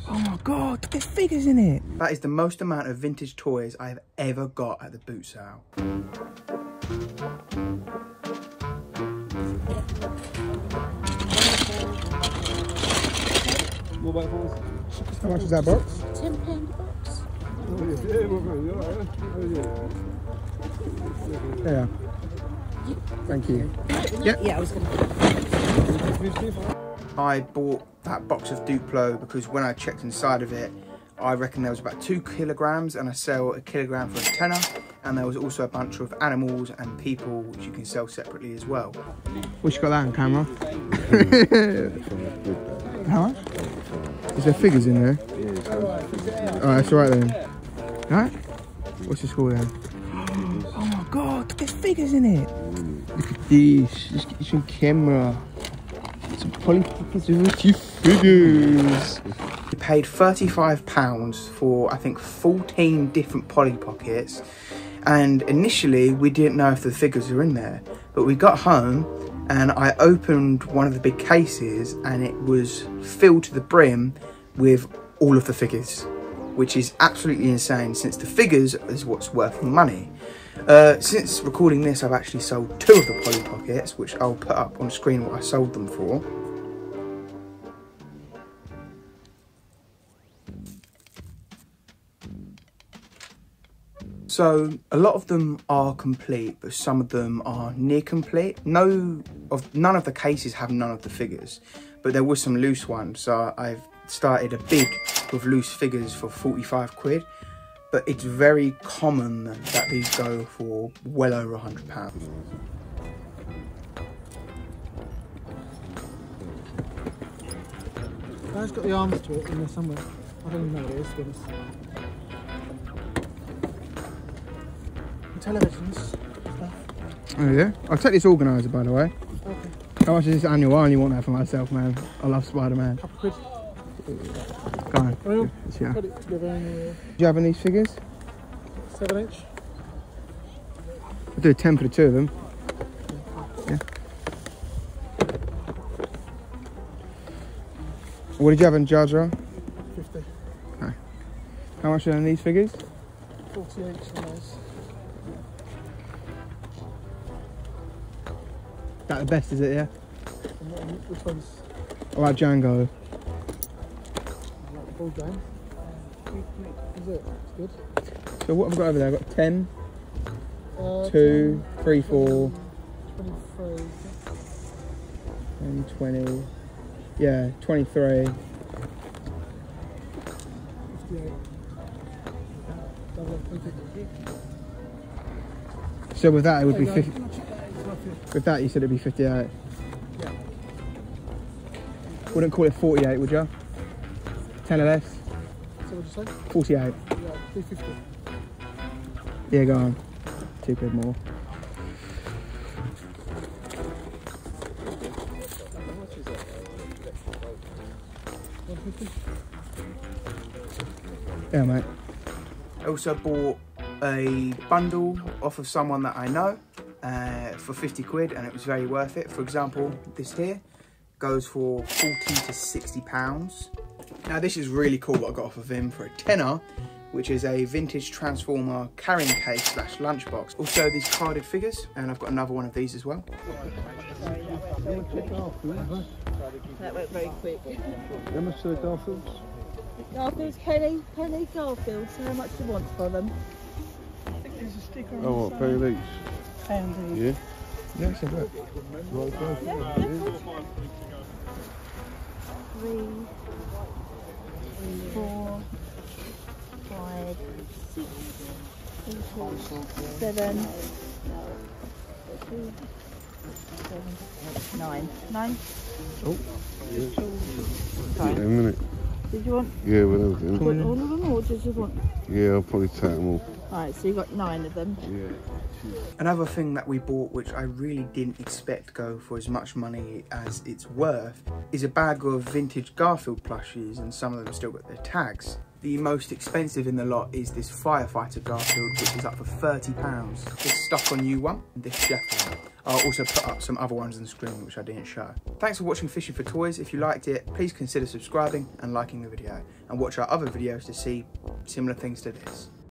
figures. Oh my god, there's figures in it. That is the most amount of vintage toys I've ever got at the boot sale. Mobile phones. How much is that box? Ten pound box. Yeah, mobile, yeah, yeah. Yeah. Thank you. Yeah, I was gonna. I bought that box of Duplo because when I checked inside of it, I reckon there was about two kilograms and I sell a kilogram for a tenner. And there was also a bunch of animals and people which you can sell separately as well. Wish you got that on camera. How much? Is there figures in there? Oh, that's all right then. Alright? What's this called then? Oh my god, there's figures in it. Look at this. Just get this on camera. Few figures. We paid £35 for I think 14 different Polly Pockets. And initially we didn't know if the figures were in there. But we got home and I opened one of the big cases and it was filled to the brim with all of the figures. Which is absolutely insane since the figures is what's worth the money. Uh, since recording this, I've actually sold two of the Polly Pockets, which I'll put up on screen what I sold them for. So a lot of them are complete, but some of them are near complete. No of none of the cases have none of the figures, but there was some loose ones. So I've started a bid with loose figures for 45 quid. But it's very common that these go for well over 100 pounds. That's got the arms to it in there somewhere. I don't even know what it is, televisions, stuff. Oh yeah? I'll take this organiser by the way. Okay. How much is this annual? I only want that for myself, man. I love Spider-Man. Couple quid. Go on. Well, Yeah. Put it together in Do you have any these figures? seven inch. I'll do a 10 for the two of them. Yeah. What did you have in Jar Jar? 50. How much are in these figures? 40 each on those. That the best, is it, yeah? And which ones? I like Django. I like the ball game. Is it? It's good. So what have I got over there? I've got 10, Uh, 2, 3, 4, 23. 10, 20. Yeah, 23. 58. Double up, 50. So with that, it would be 50. go. It's not 50. With that, you said it'd be 58. Yeah. Wouldn't call it 48, would you? 10 or less? So what'd you say? 48. Yeah, do 50. Yeah, go on. Two quid more. Yeah, mate. I also bought a bundle off of someone that I know uh, for 50 quid and it was very worth it. For example, this here goes for 40 to 60 pounds. Now this is really cool what I got off of him for a tenner, which is a vintage Transformer carrying case slash lunchbox. Also these carded figures and I've got another one of these as well. That went very quick. How much are the Garfields? Garfield's penny, penny Garfield. How much do you want for them? A sticker on Oh, what, the pair of side. each? Pound each. Yeah? Yeah, so look. Right, Garfield. Three, four, five, six, eight, seven, eight, seven, nine. Nine? Oh. Yeah, a minute. Did you want Yeah, I was in. want all of them or did you want? Yeah, I'll probably take them all. Alright, so you got nine of them. Yeah. Another thing that we bought, which I really didn't expect to go for as much money as it's worth, is a bag of vintage Garfield plushies, and some of them still got their tags. The most expensive in the lot is this Firefighter Garfield, which is up for £30. This stock on you one, and this Jeff one. I'll also put up some other ones on the screen which I didn't show. Thanks for watching Fishing for Toys. If you liked it, please consider subscribing and liking the video and watch our other videos to see similar things to this.